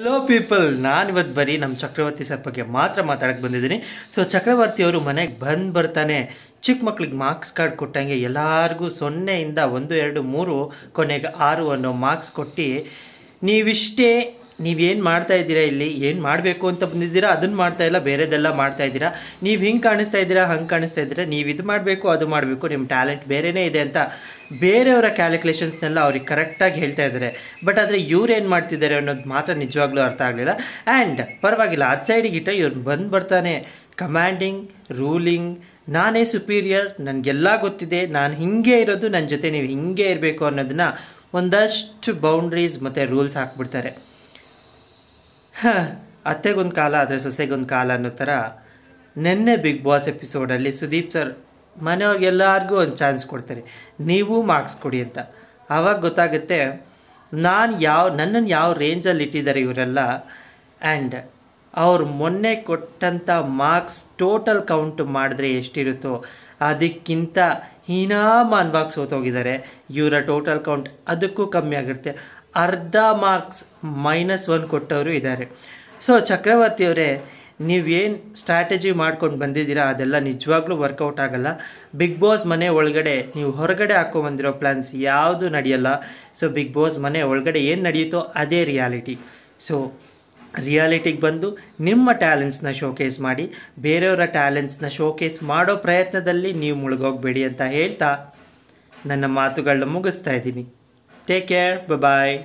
Hello people ನಾನು ಇವತ್ತು ಬರೀ ನಮ್ಮ ಚಕ್ರವರ್ತಿ ಸರ್ ಬಗ್ಗೆ ಮಾತ್ರ ಮಾತಾಡಕ್ಕೆ ಬಂದಿದ್ದೀನಿ. ಸೊ ಚಕ್ರವರ್ತಿ ಅವರು ಮನೆಗೆ ಬಂದು ಬರ್ತಾನೆ. ಚಿಕ್ಕ ಮಕ್ಳಿಗೆ ಮಾರ್ಕ್ಸ್ ಕಾರ್ಡ್ ಕೊಟ್ಟಂಗೆ ಎಲ್ಲರಿಗೂ ಸೊನ್ನೆಯಿಂದ ಒಂದು, ಎರಡು, ಮೂರು, ಕೊನೆಗೆ ಆರು ಅನ್ನೋ ಮಾರ್ಕ್ಸ್ ಕೊಟ್ಟು ನೀವಿಷ್ಟೇ ನೀವೇನು ಮಾಡ್ತಾ ಇದ್ದೀರಾ ಇಲ್ಲಿ? ಏನು ಮಾಡಬೇಕು ಅಂತ ಬಂದಿದ್ದೀರಾ? ಅದನ್ನು ಮಾಡ್ತಾ ಇಲ್ಲ, ಬೇರೆದೆಲ್ಲ ಮಾಡ್ತಾ ಇದ್ದೀರಾ? ನೀವು ಹಿಂಗೆ ಕಾಣಿಸ್ತಾ ಇದ್ದೀರಾ, ಹಂಗೆ ಕಾಣಿಸ್ತಾ ಇದ್ದೀರಾ? ನೀವು ಇದು ಮಾಡಬೇಕು, ಅದು ಮಾಡಬೇಕು ನಿಮ್ಮ ಟ್ಯಾಲೆಂಟ್ ಬೇರೆನೇ ಇದೆ ಅಂತ ಬೇರೆಯವರ ಕ್ಯಾಲ್ಕುಲೇಷನ್ಸ್ನೆಲ್ಲ ಅವ್ರಿಗೆ ಕರೆಕ್ಟಾಗಿ ಹೇಳ್ತಾ ಇದ್ದಾರೆ. ಬಟ್ ಆದರೆ ಏನು ಮಾಡ್ತಿದ್ದಾರೆ ಅನ್ನೋದು ಮಾತ್ರ ನಿಜವಾಗ್ಲೂ ಅರ್ಥ ಆಗಲಿಲ್ಲ. ಆ್ಯಂಡ್ ಪರವಾಗಿಲ್ಲ, ಅದು ಸೈಡಿಗೆ ಇಟ್ಟ ಇವ್ರು ಬಂದು ಬರ್ತಾನೆ. ಕಮಾಂಡಿಂಗ್ ರೂಲಿಂಗ್ ನಾನೇ ಸುಪೀರಿಯರ್ ನನಗೆಲ್ಲ ಗೊತ್ತಿದೆ, ನಾನು ಹಿಂಗೆ ಇರೋದು ನನ್ನ ಜೊತೆ ನೀವು ಹಿಂಗೆ ಇರಬೇಕು ಅನ್ನೋದನ್ನ ಒಂದಷ್ಟು ಬೌಂಡ್ರೀಸ್ ಮತ್ತು ರೂಲ್ಸ್ ಹಾಕ್ಬಿಡ್ತಾರೆ. ಅತ್ತೆಗೊಂದು ಕಾಲ ಆದರೆ ಸೊಸೆಗೊಂದು ಕಾಲ ಅನ್ನೋ ಥರ ನಿನ್ನೆ ಬಿಗ್ ಬಾಸ್ ಎಪಿಸೋಡಲ್ಲಿ ಸುದೀಪ್ ಸರ್ ಮನೆಯವ್ರಿಗೆಲ್ಲರಿಗೂ ಒಂದು ಚಾನ್ಸ್ ಕೊಡ್ತಾರೆ. ನೀವು ಮಾರ್ಕ್ಸ್ ಕೊಡಿ ಅಂತ. ಆವಾಗ ಗೊತ್ತಾಗುತ್ತೆ ನಾನು ಯಾವ ನನ್ನನ್ನು ಯಾವ ರೇಂಜಲ್ಲಿ ಇಟ್ಟಿದ್ದಾರೆ ಇವರೆಲ್ಲ ಆ್ಯಂಡ್ ಅವ್ರು ಮೊನ್ನೆ ಕೊಟ್ಟಂಥ ಮಾರ್ಕ್ಸ್ ಟೋಟಲ್ ಕೌಂಟ್ ಮಾಡಿದ್ರೆ ಎಷ್ಟಿರುತ್ತೋ ಅದಕ್ಕಿಂತ ಹೀನಾಮಾನ್ವಾಗಿ ಸೋತೋಗಿದ್ದಾರೆ. ಇವರ ಟೋಟಲ್ ಕೌಂಟ್ ಅದಕ್ಕೂ ಕಮ್ಮಿ ಆಗಿರುತ್ತೆ. ಅರ್ಧ ಮಾರ್ಕ್ಸ್ ಮೈನಸ್ ಒನ್ ಕೊಟ್ಟವರು ಇದ್ದಾರೆ. ಸೊ ಚಕ್ರವರ್ತಿಯವರೇ ನೀವೇನು ಸ್ಟ್ರಾಟಜಿ ಮಾಡ್ಕೊಂಡು ಬಂದಿದ್ದೀರಾ? ಅದೆಲ್ಲ ನಿಜವಾಗ್ಲೂ ವರ್ಕೌಟ್ ಆಗಲ್ಲ. ಬಿಗ್ ಬಾಸ್ ಮನೆ ಒಳಗಡೆ ನೀವು ಹೊರಗಡೆ ಹಾಕೊಂಬಂದಿರೋ ಪ್ಲ್ಯಾನ್ಸ್ ಯಾವುದು ನಡೆಯಲ್ಲ. ಸೊ ಬಿಗ್ ಬಾಸ್ ಮನೆ ಒಳಗಡೆ ಏನು ನಡೆಯುತ್ತೋ ಅದೇ ರಿಯಾಲಿಟಿ ಸೊ ರಿಯಾಲಿಟಿಗೆ ಬಂದು ನಿಮ್ಮ ಟ್ಯಾಲೆಂಟ್ಸ್ನ ಶೋಕೇಸ್ ಮಾಡಿ, ಬೇರೆಯವರ ಟ್ಯಾಲೆಂಟ್ಸ್ನ ಶೋಕೇಸ್ ಮಾಡೋ ಪ್ರಯತ್ನದಲ್ಲಿ ನೀವು ಮುಳುಗೋಗ್ಬೇಡಿ ಅಂತ ಹೇಳ್ತಾ ನನ್ನ ಮಾತುಗಳನ್ನ ಮುಗಿಸ್ತಾ ಇದ್ದೀನಿ. Take care bye